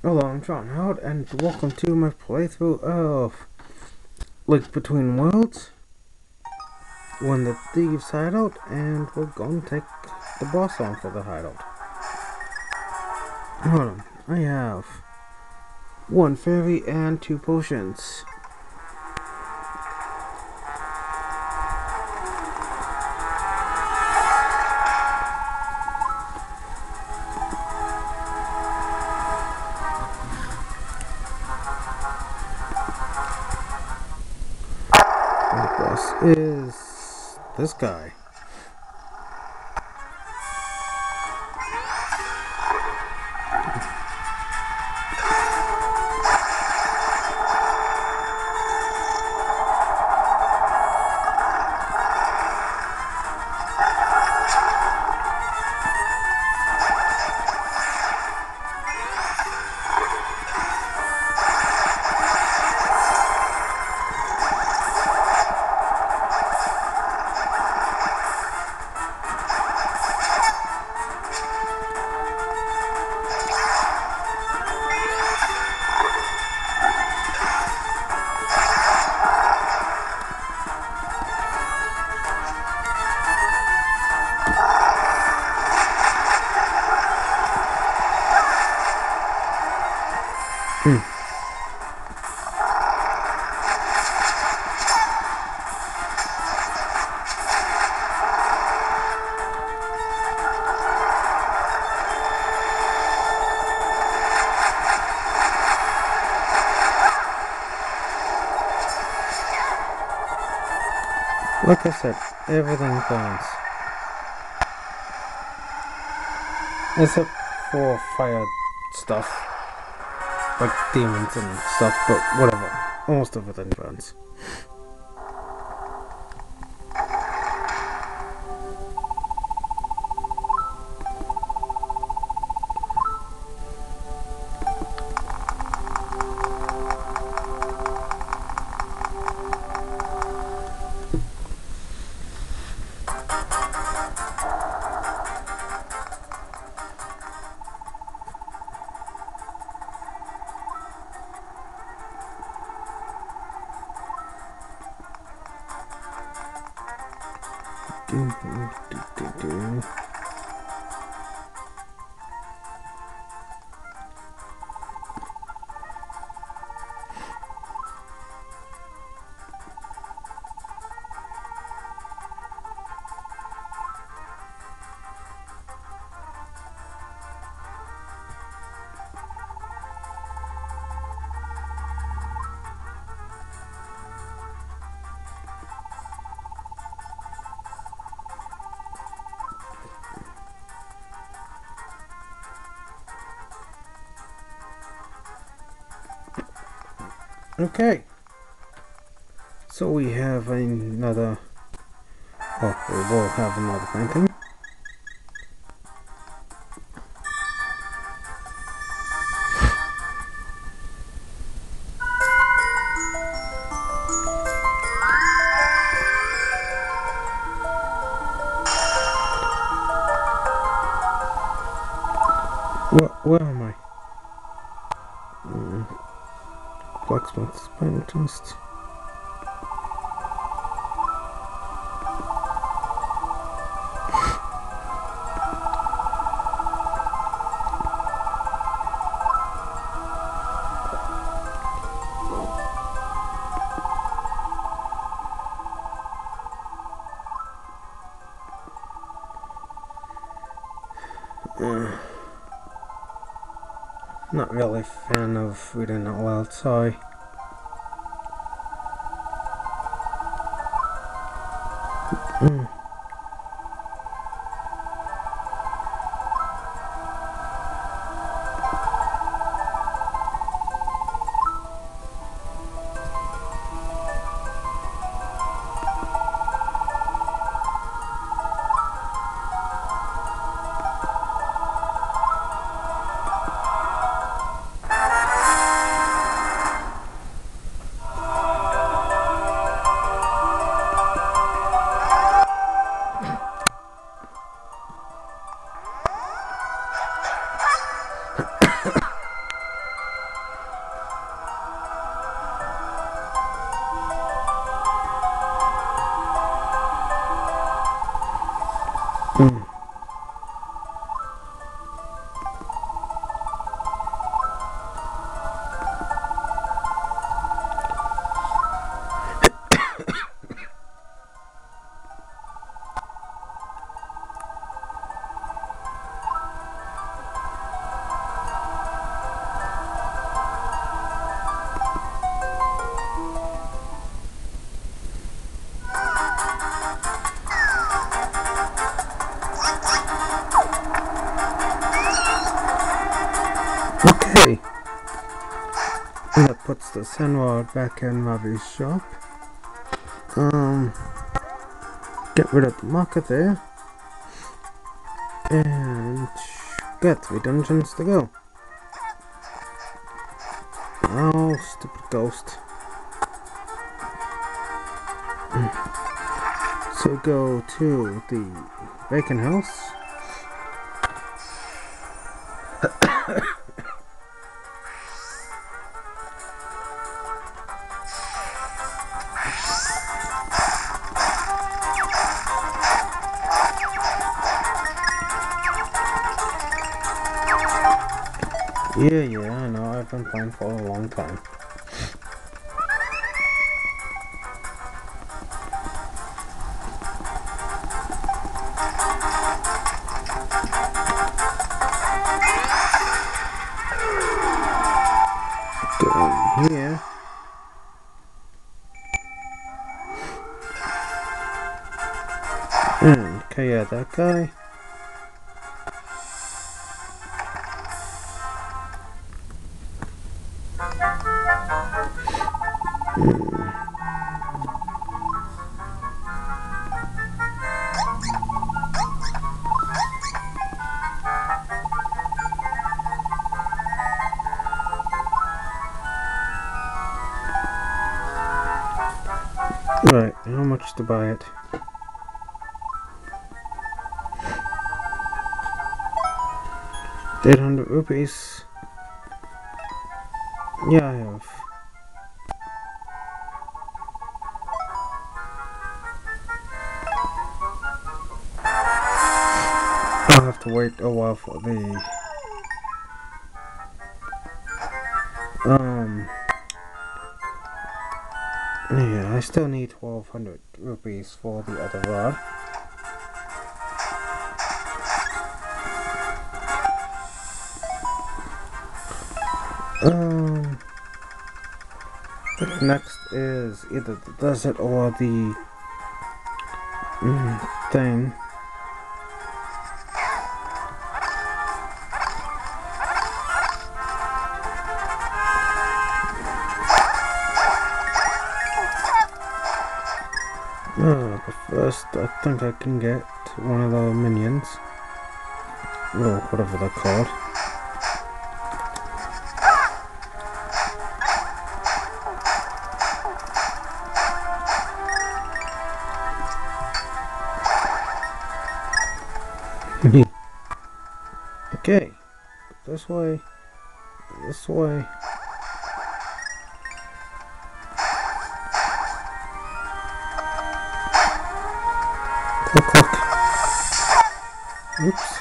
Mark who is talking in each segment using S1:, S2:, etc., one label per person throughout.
S1: Hello, I'm John Howard, and welcome to my playthrough of Link Between Worlds. When the thieves hideout, and we're to take the boss on for the hideout. Hold on, I have one fairy and two potions. This guy. Like I said, everything burns. Except for fire stuff. Like demons and stuff, but whatever. Almost everything burns. Do, do, do, do, Okay. So we have another. Oh, we will have another painting. Where, where Blacksmith spinal test. Not really a fan of reading out loud, sorry. Mm. Puts the Sand Rod back in Ravio's shop. Um, get rid of the marker there. And got three dungeons to go. Oh, stupid ghost. So go to the bacon house. Yeah, yeah, I know. I've been playing for a long time. Go in here. And KO that guy. Right, how much to buy it? Eight hundred rupees. Yeah, to wait a while for the um yeah, I still need 1200 rupees for the other rod. Um, next is either the desert or the mm, thing. I think I can get one of the minions. Or whatever they're called. okay. This way. This way. Oops.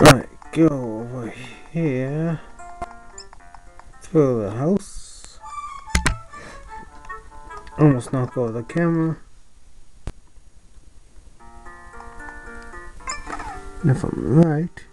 S1: Right, go over here. Through the house. Almost knock over the camera. If I'm right,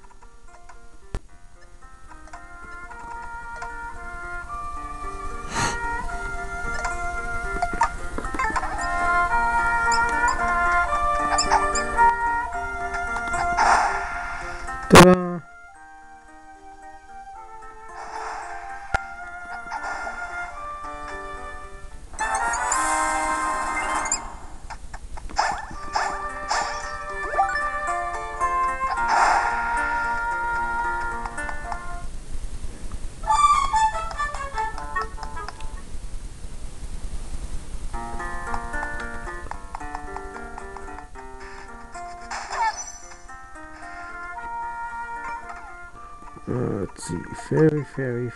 S1: Fairy, fairy,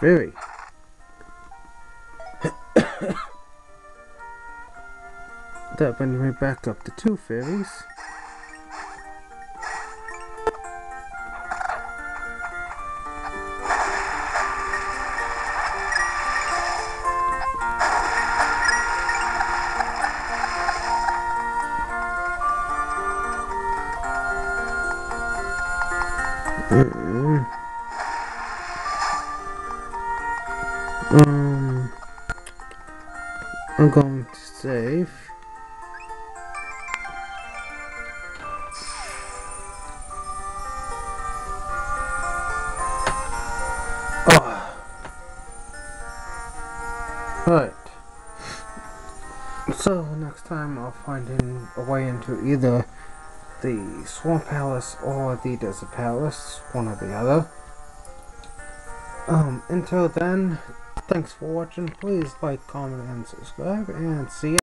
S1: fairy. that brings me back up to two fairies. Um, I'm going to save. Oh. Right. So next time I'll find in a way into either the Swamp Palace or the Desert Palace, one or the other. Um, until then, thanks for watching. Please like, comment, and subscribe, and see ya.